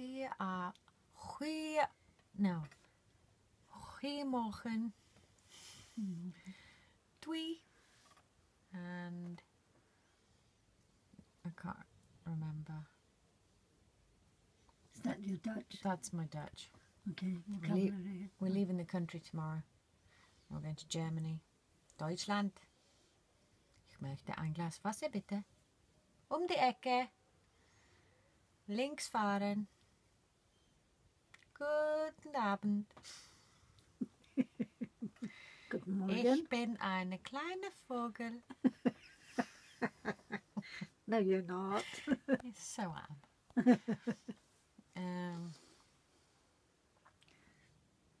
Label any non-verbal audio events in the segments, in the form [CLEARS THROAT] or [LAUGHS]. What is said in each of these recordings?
Goeie, goeie, no. Goeiemorgen. Twee. And I can't remember. Is that your Dutch? That's my Dutch. Okay, We vocabulary. leave, we're leaving the country tomorrow. We're going to Germany. Deutschland. Ich möchte ein Glas Wasser, bitte. Um die Ecke. Links fahren. Abend. [LAUGHS] Guten Morgen. Ich bin eine kleine Vogel. [LAUGHS] No, you're not. [LAUGHS] So am. um,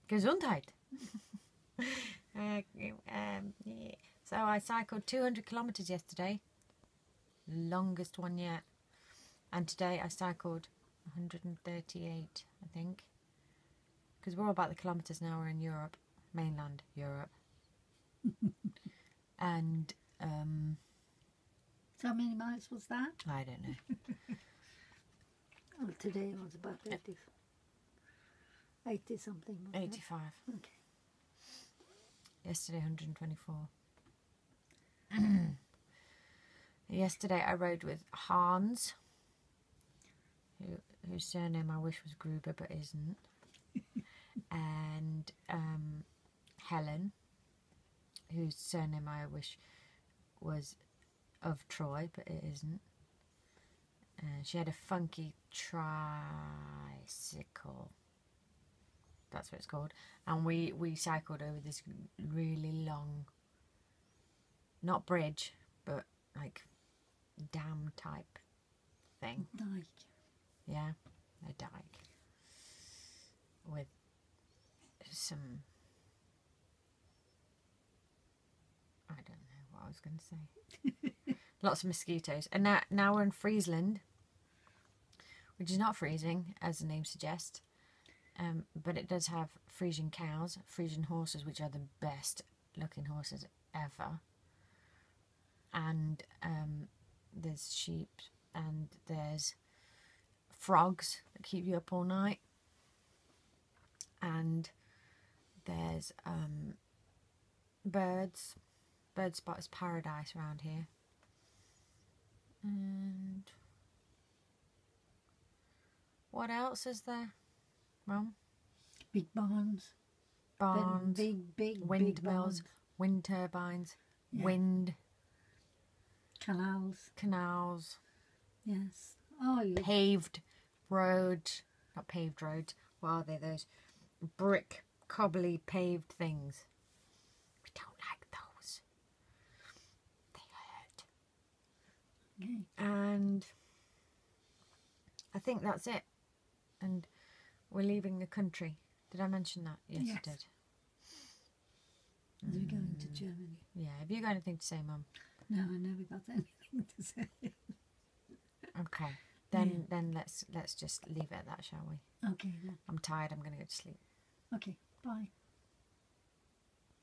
Gesundheit. uh, um, yeah. So I cycled 200 kilometers yesterday, longest one yet. And today I cycled 138, I think. Because we're all about the kilometers now. We're in Europe, mainland Europe. [LAUGHS] and um, So how many miles was that? I don't know. [LAUGHS] Oh, today was about 80, 80 something. wasn't it? 85. Okay. Yesterday, 124. [CLEARS THROAT] Yesterday, I rode with Hans, who, whose surname I wish was Gruber but isn't, Helen, whose surname I wish was of Troy but it isn't. Uh, she had a funky tricycle. That's what it's called and we we cycled over this really long not bridge but like dam type thing Dyke. yeah a dike with some i don't know what i was going to say [LAUGHS] lots of mosquitoes and now now we're in friesland which is not freezing as the name suggests um, but it does have Frisian cows, Frisian horses, which are the best looking horses ever. And um, there's sheep and there's frogs that keep you up all night. And there's um, birds. Bird spot is paradise around here. And what else is there? Mum? Big barns. barns, Big, big, big windmills, wind turbines, Yeah. wind Canals. canals, Yes. Oh, you paved roads. Not paved roads. What are they? Those brick, cobbly paved things. We don't like those. They hurt. okay. And I think that's it. And we're leaving the country. Did I mention that? Yes, Yes. I did. We're going to mm. Germany. Yeah. Have you got anything to say, Mum? No, I never got anything to say. Okay. Then then let's let's just leave it at that, shall we? Okay, then. I'm tired. I'm going to go to sleep. Okay, bye.